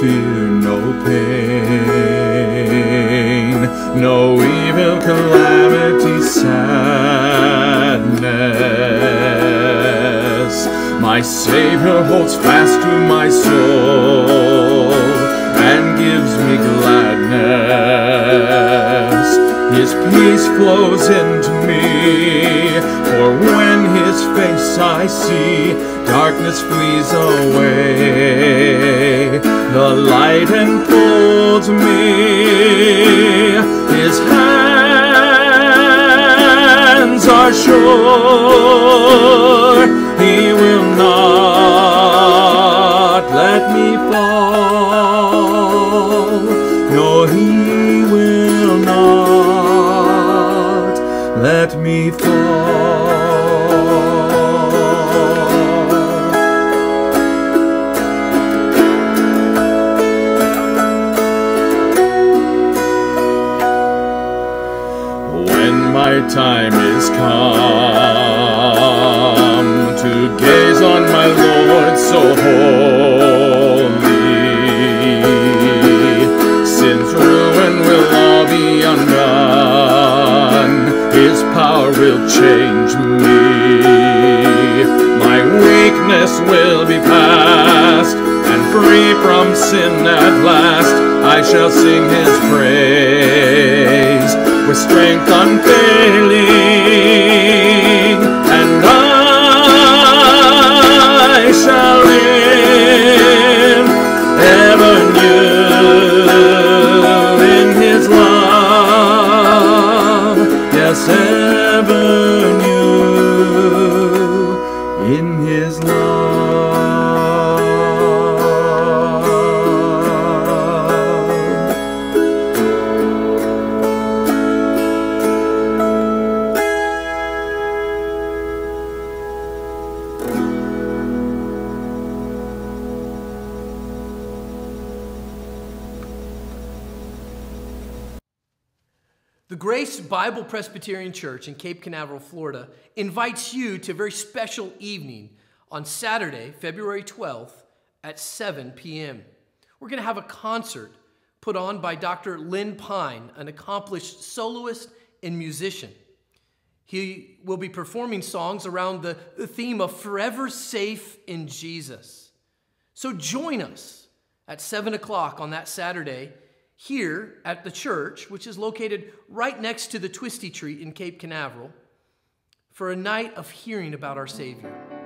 fear no pain, no evil calamity, sadness. My Savior holds fast to my soul and gives me gladness. His peace flows into me, for when His face I see, darkness flees away. The light enfolds me, His hands are sure. He will not let me fall. No, He will not let me fall. My time is come to gaze on my Lord so holy. Sin's ruin will all be undone, His power will change me. My weakness will be past, and free from sin at last, I shall sing His praise with strength unfailing, The Grace Bible Presbyterian Church in Cape Canaveral, Florida, invites you to a very special evening on Saturday, February 12th at 7 p.m. We're going to have a concert put on by Dr. Lynn Pine, an accomplished soloist and musician. He will be performing songs around the, the theme of forever safe in Jesus. So join us at 7 o'clock on that Saturday here at the church, which is located right next to the Twisty Tree in Cape Canaveral, for a night of hearing about our Savior.